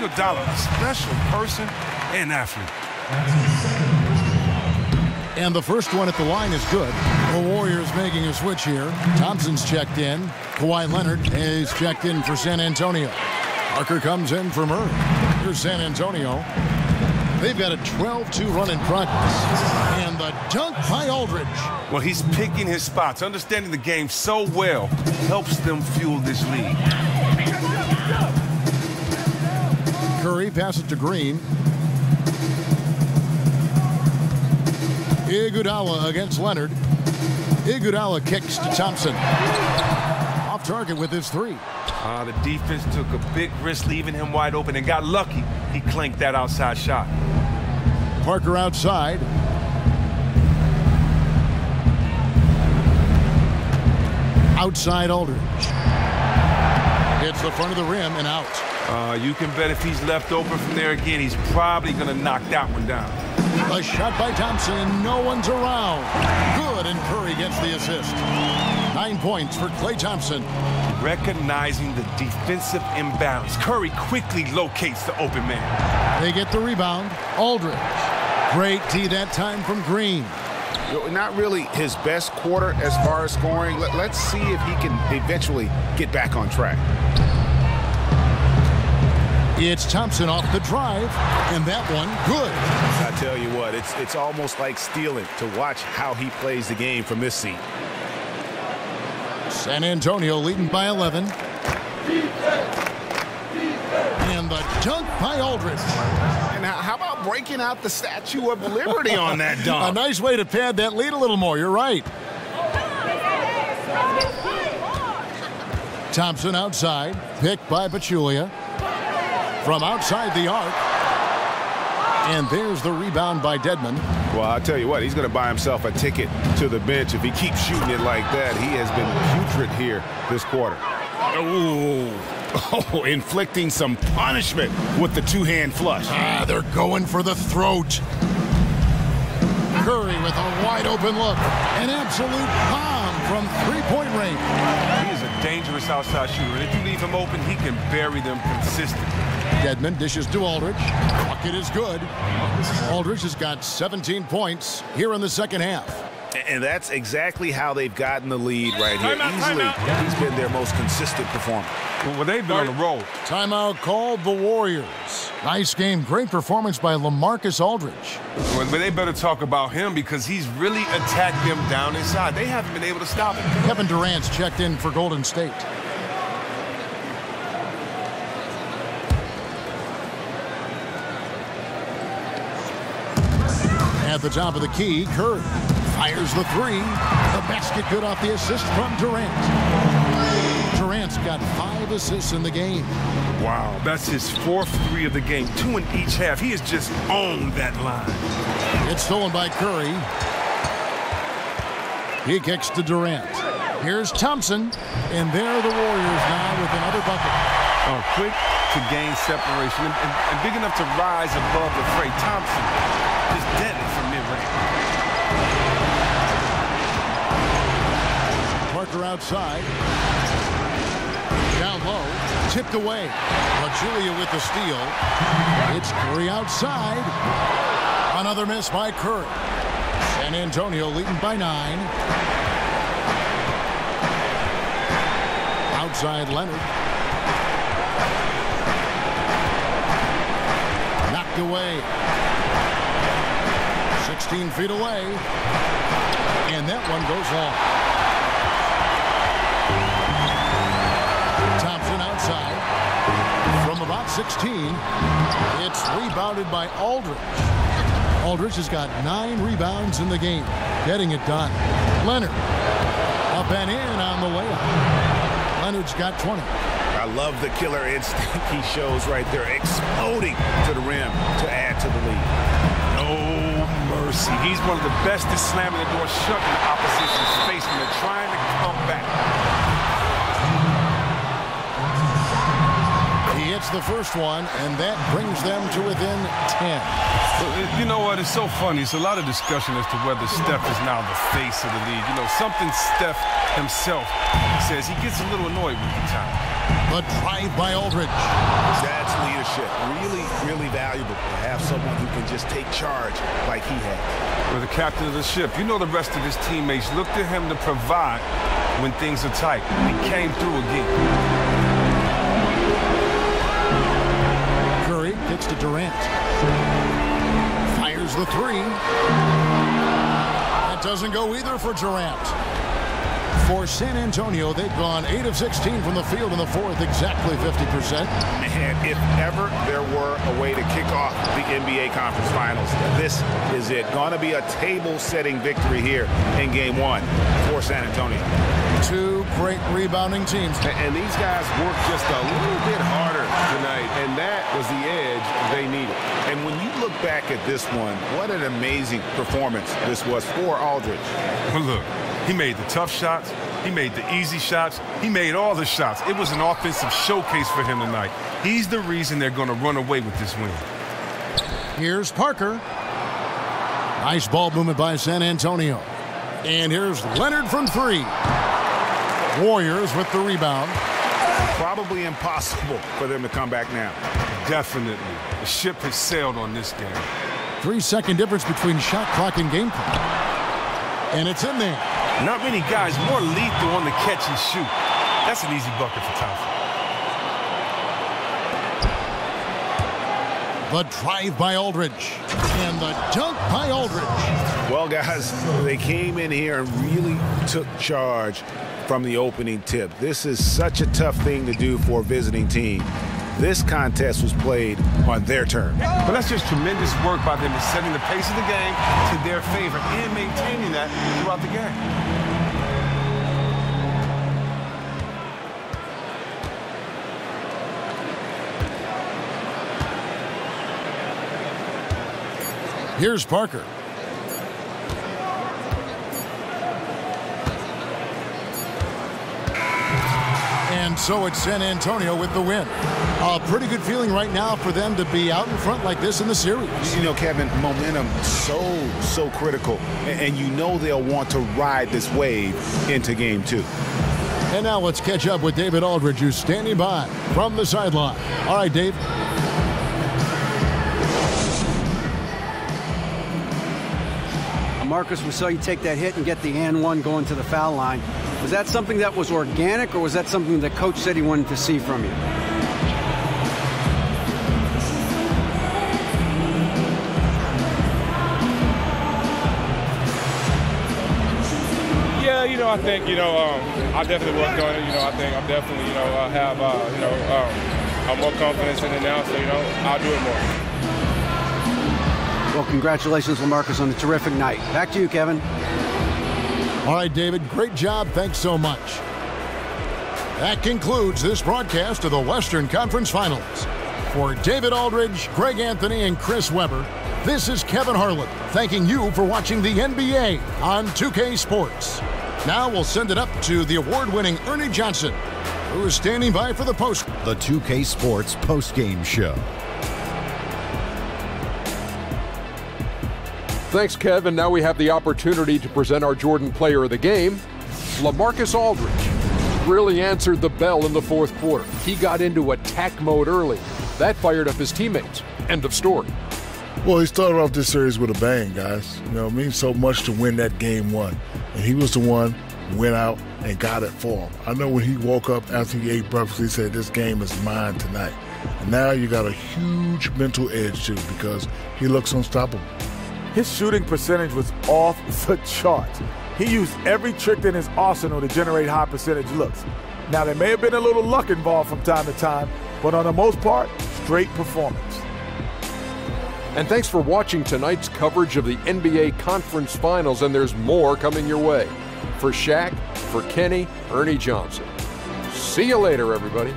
Iguodala, a special person and athlete. And the first one at the line is good. The Warriors making a switch here. Thompson's checked in. Kawhi Leonard is checked in for San Antonio. Parker comes in for Murray. Here's San Antonio. They've got a 12-2 run in progress. And the dunk by Aldridge. Well, he's picking his spots. Understanding the game so well helps them fuel this lead. Curry passes to Green. Iguodala against Leonard. Iguodala kicks to Thompson. Off target with his three. Uh, the defense took a big risk leaving him wide open and got lucky. He clanked that outside shot. Parker outside. Outside Aldridge. Hits the front of the rim and out. Uh, you can bet if he's left open from there again, he's probably going to knock that one down. A shot by Thompson and no one's around. Good, and Curry gets the assist. Nine points for Klay Thompson. Recognizing the defensive imbalance, Curry quickly locates the open man. They get the rebound. Aldridge. Great tee that time from Green. Not really his best quarter as far as scoring. Let, us see if he can eventually get back on track. It's Thompson off the drive, and that one good. I tell you what, it's it's almost like stealing to watch how he plays the game from this seat. San Antonio leading by 11. And the dunk by Aldridge. And how about breaking out the Statue of Liberty on that dunk? a nice way to pad that lead a little more. You're right. Thompson outside, picked by Pachulia. From outside the arc. And there's the rebound by Dedmon. Well, I'll tell you what, he's going to buy himself a ticket to the bench if he keeps shooting it like that. He has been putrid here this quarter. Ooh. Oh, inflicting some punishment with the two-hand flush. Ah, they're going for the throat. Curry with a wide-open look. An absolute bomb from three-point range. He is a dangerous outside shooter, and if you leave him open, he can bury them consistently. Dedmon dishes to Aldridge. Bucket is good. Aldridge has got 17 points here in the second half. And that's exactly how they've gotten the lead right here. Easily, he's been their most consistent performer. Well, they've been on the roll. Timeout called the Warriors. Nice game. Great performance by LaMarcus Aldridge. Well, but they better talk about him because he's really attacked them down inside. They haven't been able to stop him. Kevin Durant's checked in for Golden State. At the top of the key, Curry fires the three. The basket good off the assist from Durant. Durant's got five assists in the game. Wow, that's his fourth three of the game. Two in each half. He has just owned that line. It's stolen by Curry. He kicks to Durant. Here's Thompson, and there are the Warriors now with another bucket. Oh, quick to gain separation and, and, and big enough to rise above the fray. Thompson just deadly from mid-range. Parker outside. Down low. Tipped away. Julia with the steal. It's Curry outside. Another miss by Curry. San Antonio leading by nine. Outside Leonard. Knocked away. 16 feet away. And that one goes long. Thompson outside. From about 16, it's rebounded by Aldridge. Aldridge has got nine rebounds in the game, getting it done. Leonard up and in on the layup. Leonard's got 20. I love the killer instinct he shows right there, exploding to the rim to add to the lead. Mercy. He's one of the best at slamming the door shut in the opposition's face when they're trying to come back. Hits the first one, and that brings them to within 10. You know what? It's so funny. It's a lot of discussion as to whether Steph is now the face of the league. You know, something Steph himself says he gets a little annoyed with the time. The drive by Aldridge. That's leadership. Really, really valuable to have someone who can just take charge like he has. With the captain of the ship, you know the rest of his teammates look to him to provide when things are tight. He came through again. To Durant. Fires the three. That doesn't go either for Durant. For San Antonio, they've gone 8 of 16 from the field in the fourth, exactly 50%. And if ever there were a way to kick off the NBA Conference Finals, this is it. Going to be a table-setting victory here in Game 1 for San Antonio. Two great rebounding teams. And these guys work just a little bit harder tonight, and that was the edge they needed. And when you look back at this one, what an amazing performance this was for Aldridge. But look, he made the tough shots. He made the easy shots. He made all the shots. It was an offensive showcase for him tonight. He's the reason they're going to run away with this win. Here's Parker. Nice ball movement by San Antonio. And here's Leonard from three. Warriors with the rebound. Probably impossible for them to come back now. Definitely. The ship has sailed on this game. Three second difference between shot clock and game clock. And it's in there. Not many guys more lethal on the catch and shoot. That's an easy bucket for Thompson. The drive by Aldridge. And the dunk by Aldridge. Well, guys, they came in here and really took charge from the opening tip. This is such a tough thing to do for a visiting team. This contest was played on their terms. But that's just tremendous work by them in setting the pace of the game to their favor and maintaining that throughout the game. Here's Parker. And so it's San Antonio with the win. A pretty good feeling right now for them to be out in front like this in the series. You know, Kevin, momentum so, so critical. And you know they'll want to ride this wave into game two. And now let's catch up with David Aldridge, who's standing by from the sideline. All right, Dave. Marcus, saw you take that hit and get the and one going to the foul line. Was that something that was organic, or was that something the coach said he wanted to see from you? Yeah, you know, I think you know, um, I definitely worked on it. You know, I think I'm definitely, you know, uh, have uh, you know, um, I'm more confidence in it now. So you know, I'll do it more. Well, congratulations, LaMarcus, on a terrific night. Back to you, Kevin. All right, David, great job. Thanks so much. That concludes this broadcast of the Western Conference Finals. For David Aldridge, Greg Anthony, and Chris Webber, this is Kevin Harlan thanking you for watching the NBA on 2K Sports. Now we'll send it up to the award-winning Ernie Johnson, who is standing by for the post. The 2K Sports post-game show. Thanks, Kevin. Now we have the opportunity to present our Jordan player of the game, LaMarcus Aldridge. Really answered the bell in the fourth quarter. He got into attack mode early. That fired up his teammates. End of story. Well, he started off this series with a bang, guys. You know, it means so much to win that game one. And he was the one who went out and got it for him. I know when he woke up after he ate breakfast, he said, This game is mine tonight. And now you got a huge mental edge, too, because he looks unstoppable. His shooting percentage was off the charts. He used every trick in his arsenal to generate high percentage looks. Now, there may have been a little luck involved from time to time, but on the most part, straight performance. And thanks for watching tonight's coverage of the NBA Conference Finals, and there's more coming your way. For Shaq, for Kenny, Ernie Johnson. See you later, everybody.